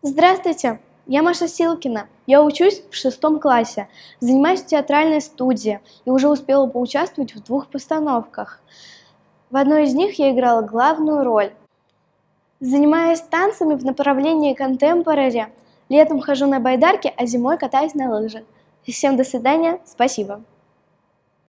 Здравствуйте, я Маша Силкина. Я учусь в шестом классе, занимаюсь в театральной студии и уже успела поучаствовать в двух постановках. В одной из них я играла главную роль. Занимаюсь танцами в направлении контемпорари. Летом хожу на байдарке, а зимой катаюсь на лыжах. Всем до свидания, спасибо.